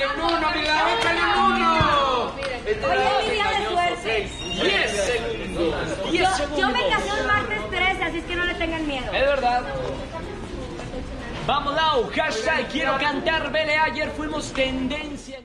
Échale un uno, amiga, échale un uno. Este Hoy es mi día de suerte. 10 segundos. 10 Yo, segundos. yo me casé un martes 13, así es que no le tengan miedo. Es verdad. Vamos, Lau. Hashtag quiero cantar. Vele, ayer fuimos tendencia.